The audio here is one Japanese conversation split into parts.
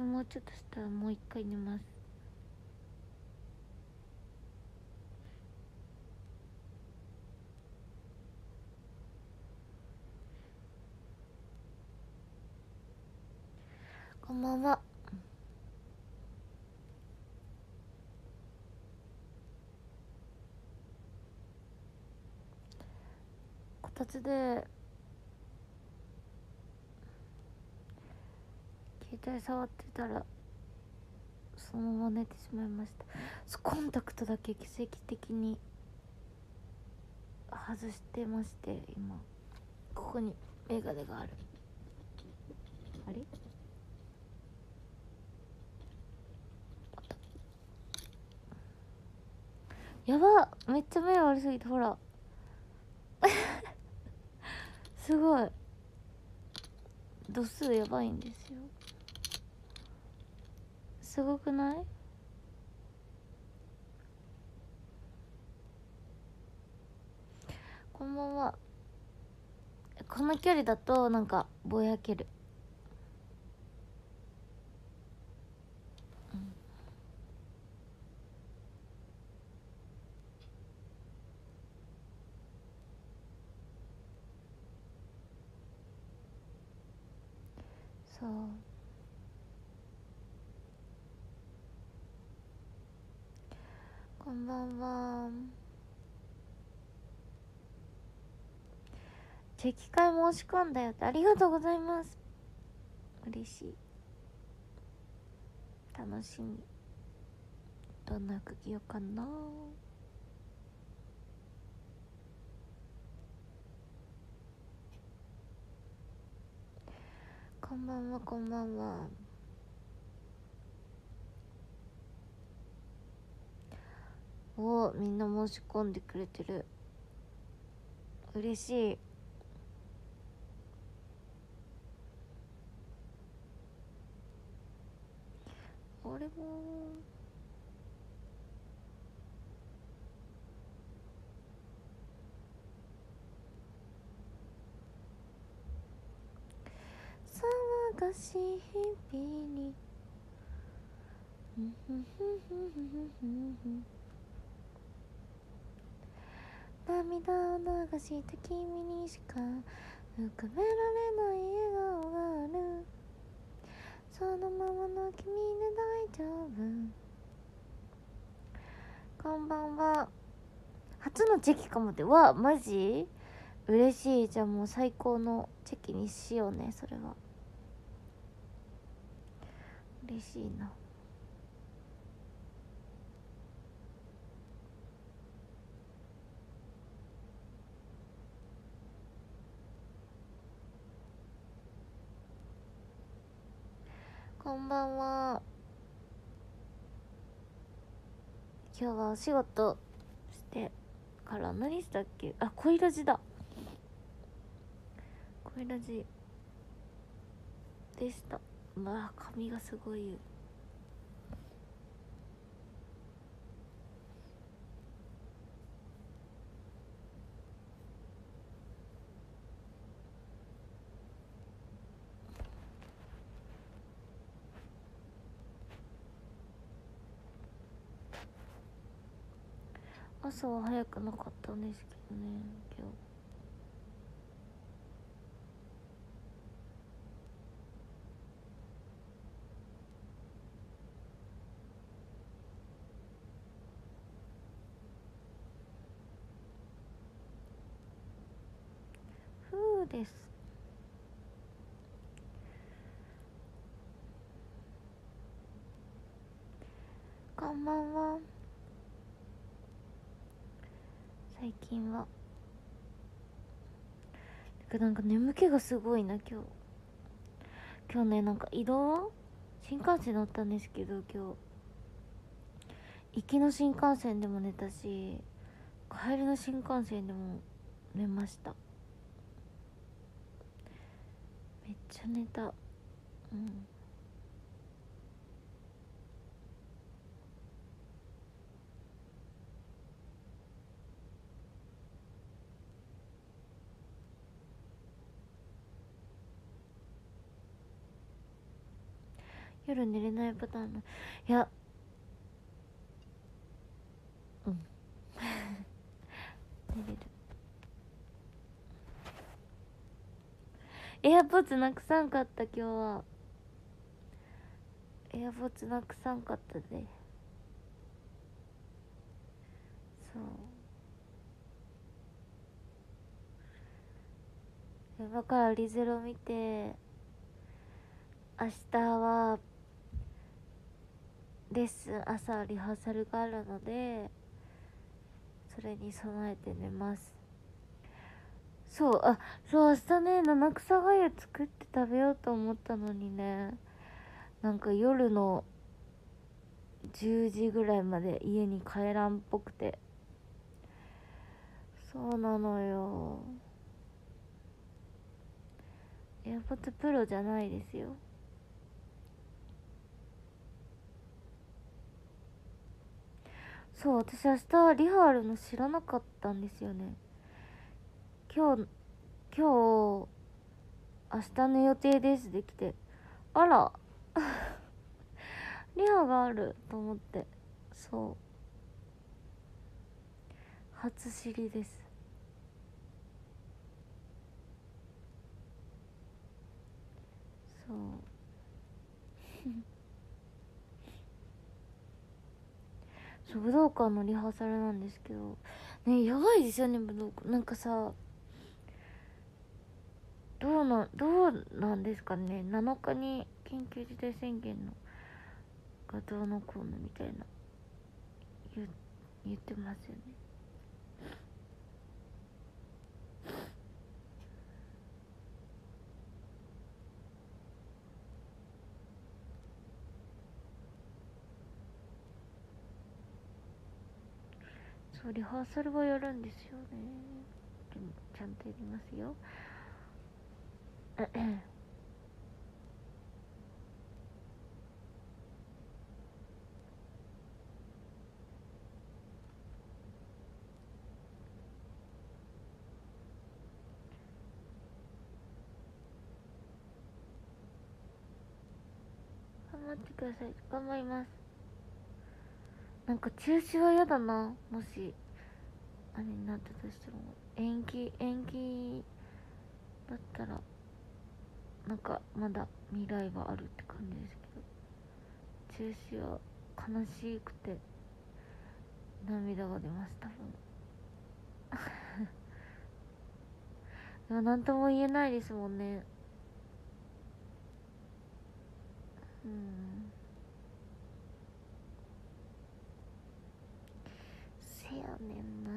もうちょっとしたらもう一回寝ます。こんばんは。こたつで携帯触ってたらそのまま寝てしまいました。コンタクトだけ奇跡的に外してまして今。ここにメガネがある。あれ？やばめっちゃ目悪すぎてほら。すごい。度数やばいんですよ。すごくない？こんばんは。この距離だとなんかぼやけるうんそうこんばん。はチェキ会申し込んだよってありがとうございます。嬉しい。楽しみ。どんな服着ようかな。こんばんはこんばんは。おみんな申し込んでくれてる。嬉しい。俺も。騒がしい日々に。涙を流した君にしか浮かべられない笑顔がある。そのままの君で大丈夫。こんばんは。初のチェキかもって。わマジ？嬉しい。じゃあもう最高のチェキにしようねそれは。嬉しいな。こんばんは。今日はお仕事してから何したっけ？あ恋ラジだ。恋ラジでした。うわ髪がすごい。朝は早くなかったんですけどね今日。ふうです。こんばんは最近は。なんか眠気がすごいな今日。今日ねなんか移動？新幹線乗ったんですけど今日。行きの新幹線でも寝たし帰りの新幹線でも寝ました。めっちゃ寝た。うん。夜寝れないパターンの。いや。うん。寝れる。エアポッツなくさんかった今日は。エアポッツなくさんかったで。そう。今からリゼロ見て。明日はレッスン朝リハーサルがあるのでそれに備えて寝ます。そうあそう明日ね七草がゆ作って食べようと思ったのにねなんか夜の10時ぐらいまで家に帰らんっぽくて。そうなのよ。エアポッツプロじゃないですよ。そう私明日リハあるの知らなかったんですよね。今日今日明日の予定です。できて。あら。リハがあると思って。そう。初知りです。そう。そう武道館のリハーサルなんですけどねやばいですよね武道館。なんかさどうなどうなんですかね。7日に緊急事態宣言のがどうのこうのみたいな言言ってますよね。そうリハーサルはやるんですよね。でもちゃんとやりますよ。頑張ってください。頑張ります。なんか中止は嫌だな。もしあれになったとしても。延期延期だったらなんかまだ未来があるって感じですけど。中止は悲しくて涙が出ます多分。でも何とも言えないですもんね。うん。せやねんな。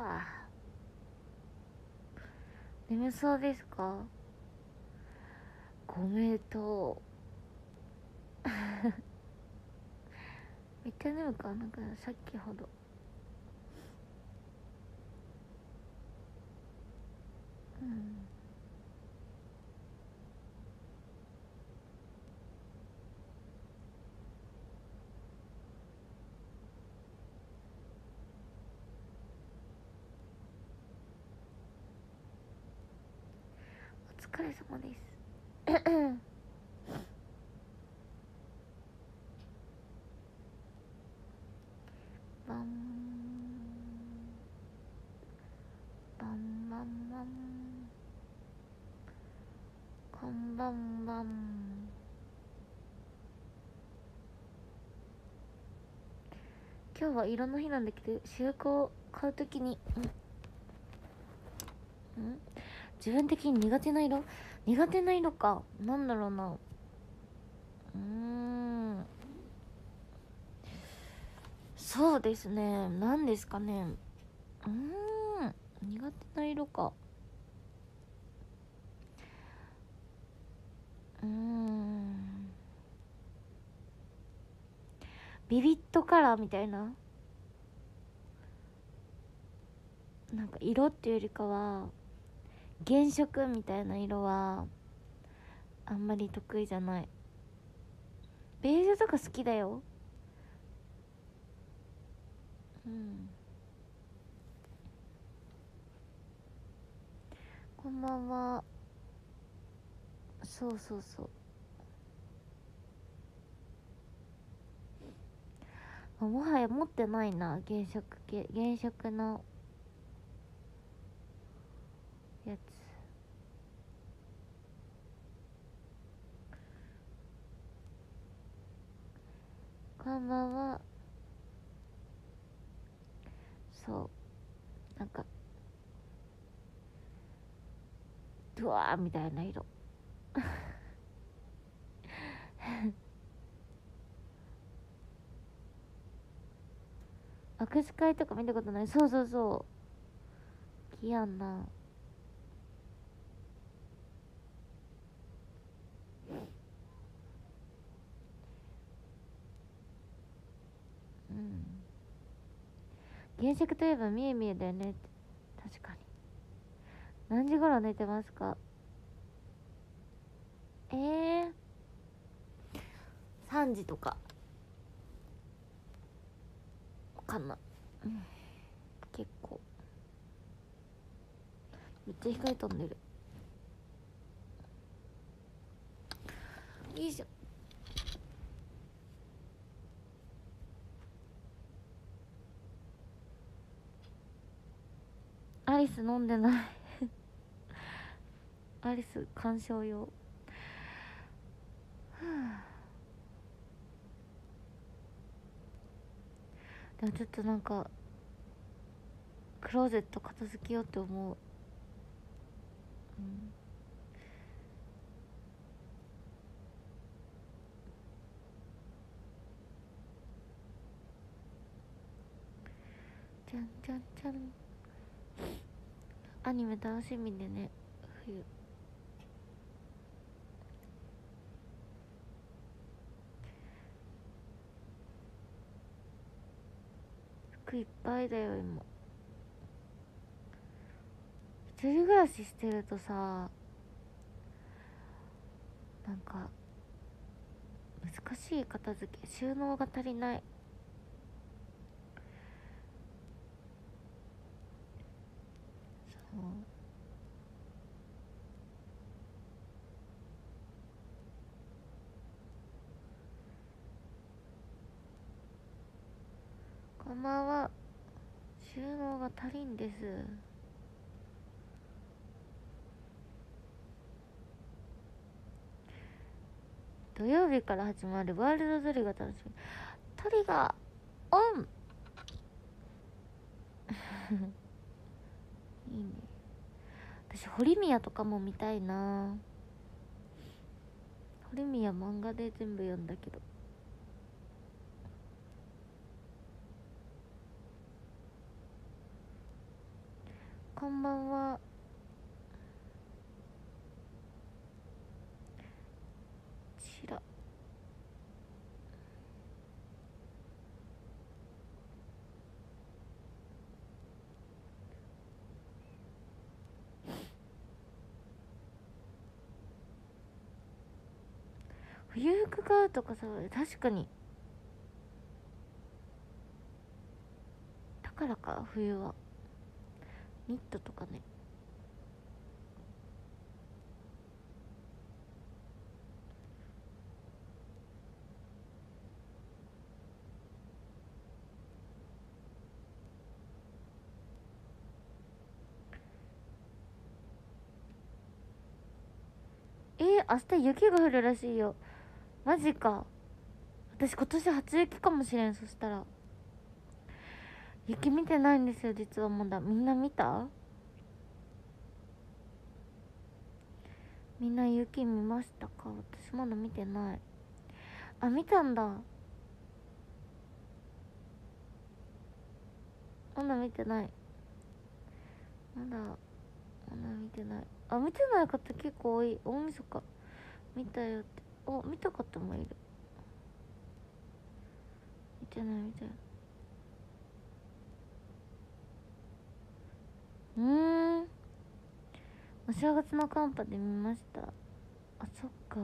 はあ。眠そうですか？ご名答めっちゃ眠かなんかさっきほどうんお疲れ様ですバンバンバンバンこんばんばん今日は色の日なんだけど主役を買うときにんん？自分的に苦手な色？苦手な色か。なんだろうな。うん。そうですね。何ですかね。うん。苦手な色か。うん。ビビットカラーみたいな。なんか色っていうよりかは原色みたいな色はあんまり得意じゃない。ベージュとか好きだよ。うん。こんばんは。そうそうそう。もはや持ってないな。原色系原色の。やつ。こんばんは。そう。なんかドワーみたいな色。握手会とか見たことない。そうそうそう。キアンなうん原色といえばみえみえだよね。確かに。何時頃寝てますか？ええー、3時とか。かな、うん、結構。めっちゃ光飛んでる。よいしょアリス飲んでない。アリス鑑賞用。でもちょっとなんかクローゼット片付けようって思う。うん。じゃんじゃんじゃんアニメ楽しみでね冬。服いっぱいだよ今。一人暮らししてるとさなんか難しい片付け収納が足りないそうこんばんは収納が足りんです。土曜日から始まるワールドトリガー楽しみ。トリガーオン。いいね。私堀宮とかも見たいな。堀宮漫画で全部読んだけど。こんばんは。ちら。冬服買うとかさ確かに。だからか冬は。ニットとかね。えー、明日雪が降るらしいよ。マジか。私今年初雪かもしれんそしたら。雪見てないんですよ実はまだ。みんな見た？みんな雪見ましたか？私まだ見てない。あ見たんだ。まだ見てない。まだまだ見てない。あ見てない方結構多い。大晦日。見たよって。お見た方もいる。見てない見てないうん。お正月のカンパで見ました。あそっか。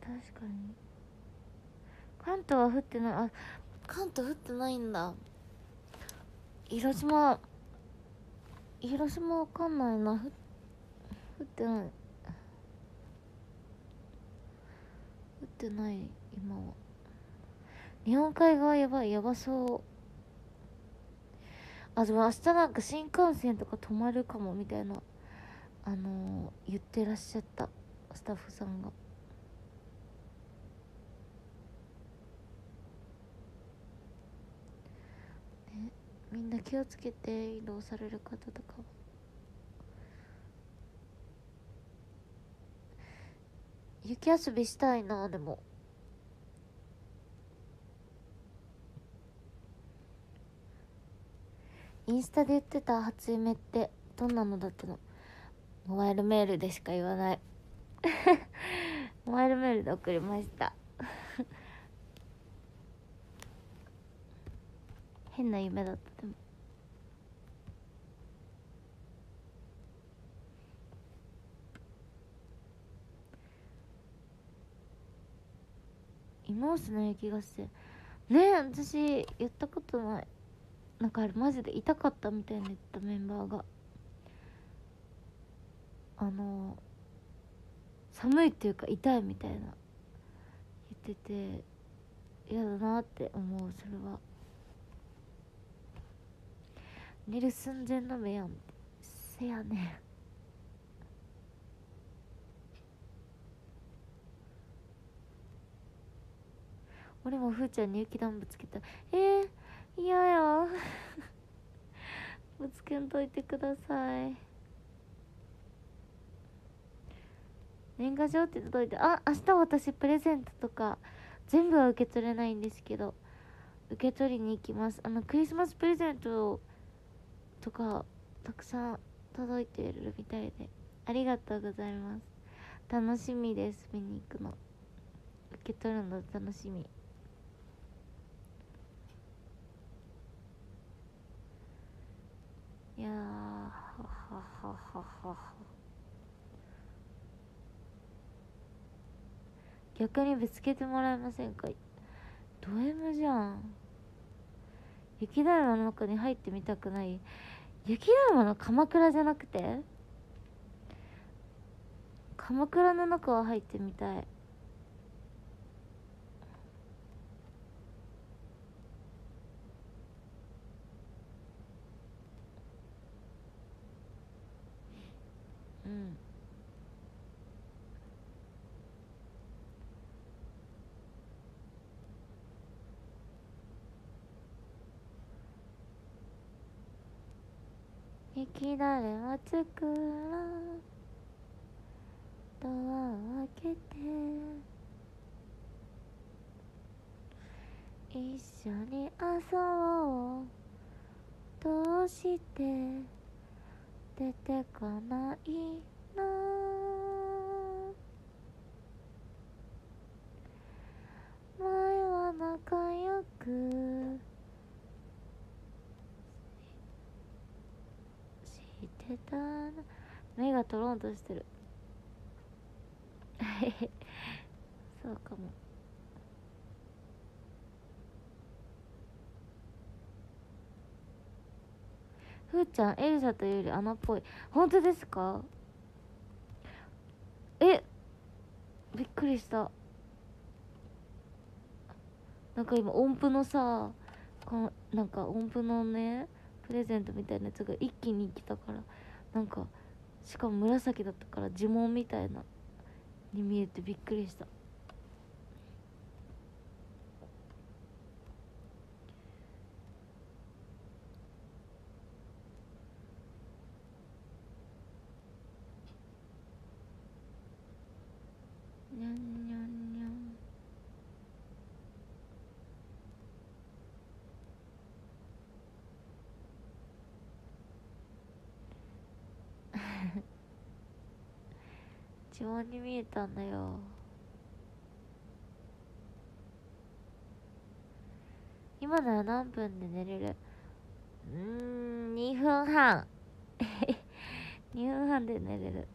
確かに。関東は降ってない。あ関東降ってないんだ。広島広島わかんないなふ降ってない。降ってない今は日本海側やばいやばそうあでも明日なんか新幹線とか止まるかもみたいなあのー、言ってらっしゃったスタッフさんが。ねみんな気をつけて移動される方とかは？雪遊びしたいなでもインスタで言ってた初夢ってどんなのだったの？モバイルメールでしか言わない。モバイルメールで送りました。変な夢だったでも。芋臼の雪合戦。ねえ私やったことない。なんかあれマジで痛かったみたいに言ったメンバーが。あの寒いっていうか痛いみたいな。言ってて嫌だなって思うそれは。寝る寸前の目やんせやねん。俺もふーちゃんに雪団ぶつけたえー、嫌や。ぶつけんといてください。年賀状って届いてあ明日私プレゼントとか全部は受け取れないんですけど受け取りに行きます。あのクリスマスプレゼントとかたくさん届いてるみたいでありがとうございます。楽しみです。見に行くの。受け取るの楽しみ。いやははははは。逆にぶつけてもらえませんか？ド M じゃん。雪だるまの中に入ってみたくない？雪だるまの鎌倉じゃなくて？鎌倉の中は入ってみたい。うん。雪だるま作ろうドアを開けて一緒に遊ぼうどうして出てこないの前は仲良く。してたな。目がトロンとしてる。そうかも。ふーちゃんエルサというより穴っぽい。本当ですか？えびっくりした。なんか今音符のさこのなんか音符のねプレゼントみたいなやつが一気に来たからなんかしかも紫だったから呪文みたいなに見えてびっくりした。にゃんにゃんにゃん呪文に見えたんだよ今なら何分で寝れるうん2分半2分半で寝れる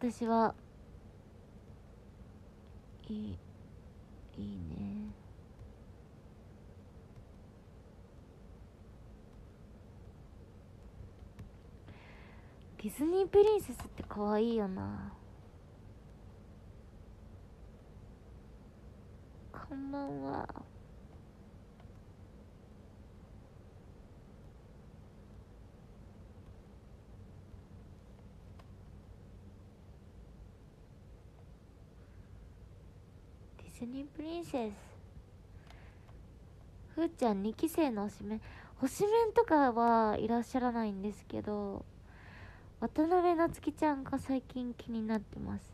私はいいいいねディズニープリンセスって可愛いよなこんばんは。ディズニープリンセス。ふーちゃん2期生の推しメン推しメンとかはいらっしゃらないんですけど渡辺夏希ちゃんが最近気になってます。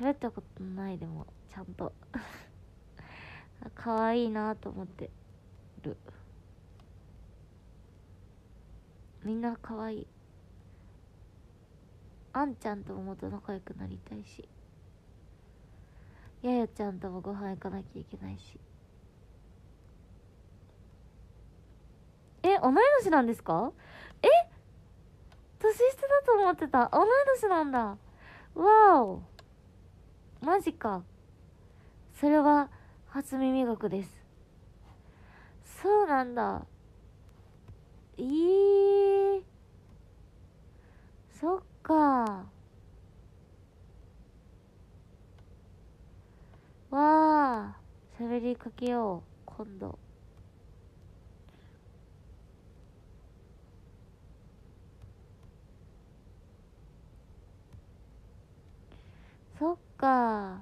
喋ったことないでもちゃんと。可愛いなと思ってる。みんな可愛い。あんちゃんとももっと仲良くなりたいし。ややちゃんともご飯行かなきゃいけないし。え同い年なんですか？え？年下だと思ってた。同い年なんだ。わお。マジか。それは初耳学です。そうなんだ。えー、そっか。わあ喋りかけよう今度。そっか。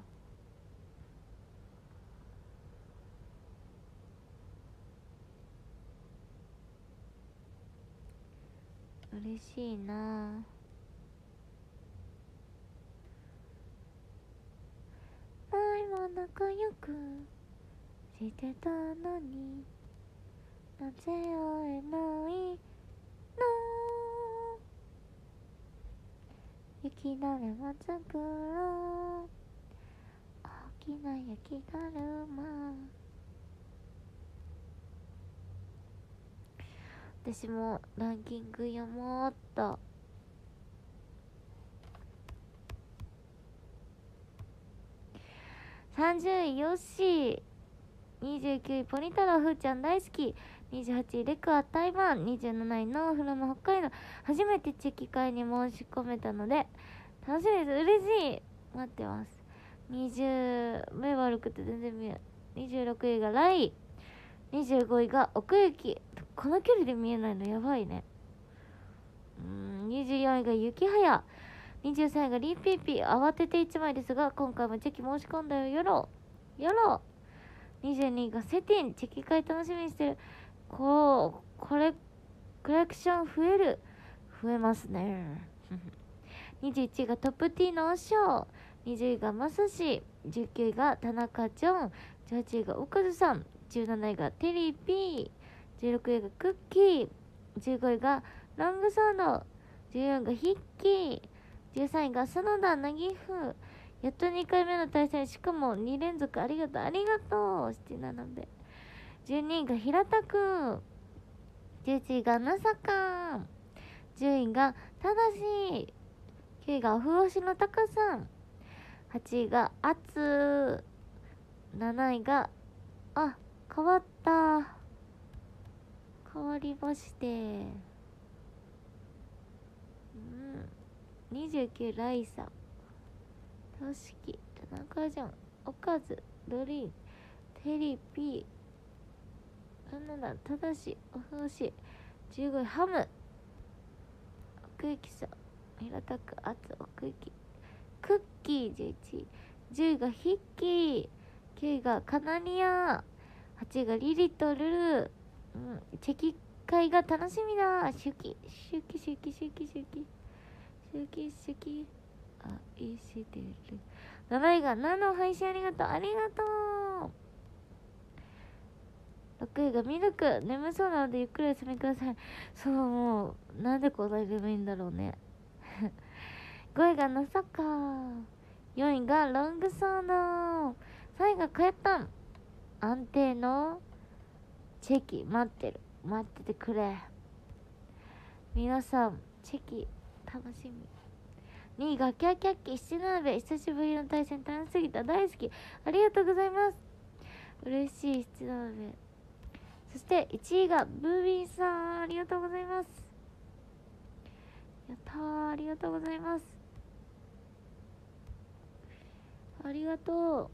嬉しいな。前も仲良くしてたのになぜ会えないの？雪だるま作ろう大きな雪だるま。私もランキング読もうっと。30位ヨッシー29位ポニタラフーちゃん大好き。28位レクア台湾27位ノーフロム北海道。初めてチェキ会に申し込めたので楽しみです。嬉しい。待ってます。20目悪くて全然見えない。26位がライ。25位が奥行き。この距離で見えないのやばいね。うん。24位が雪早。23位がリーピーピー慌てて1枚ですが今回もチェキ申し込んだよ。よろよろ22位がセティンチェキ会楽しみにしてる。こうこれコレクション増える。増えますね。21位がトップティーの王将20位がまさし19位が田中ジョン。18位が岡津さん。17位がテリーピー。16位がクッキー。15位がロングソード。14位がヒッキー。13位が園田なぎふやっと2回目の対戦。しかも2連続ありがとう。ありがとう七七で12位が平田くん。11位がなさか10位がただし9位がオフ押しのたかさ。ん8位があつ7位があ変わった。変わりましてうん29ライさんとしき田中じゃんおかずドリーテリピー。なんだただしおふし15位ハム。奥行きさん平たくあつ奥行きクッキー11位。10位がヒッキー。9位がカナリア。8位がリリとルル。うんチェキ会が楽しみだ。シュキシュキシュキシュキシュキ。シュキシュキ愛してる。7位が何の配信ありがとう。ありがとう。6位がミルク。眠そうなのでゆっくりお休みください。そうもうなんでこんなに眠いんだろうね。5位がのさか4位がロングソード3位がカヤタン安定の。チェキ。待ってる。待っててくれ。皆さんチェキ。楽しみ。2位がキャキャッキ七鍋久しぶりの対戦楽しすぎた。大好き。ありがとうございます。嬉しい七鍋そして1位がブービーさん。ありがとうございます。いやたありがとうございます。ありがとう。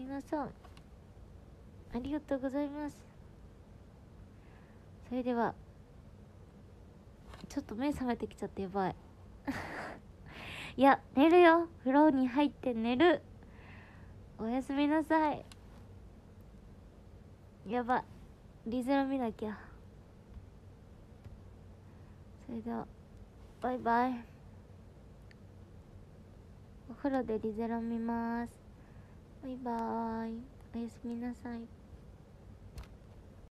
皆さんありがとうございます。それではちょっと目覚めてきちゃってやばい。いや寝るよ。風呂に入って寝る。おやすみなさい。やばリゼロ見なきゃ。それではバイバイ。お風呂でリゼロ見ます。バイバイ。おやすみなさい。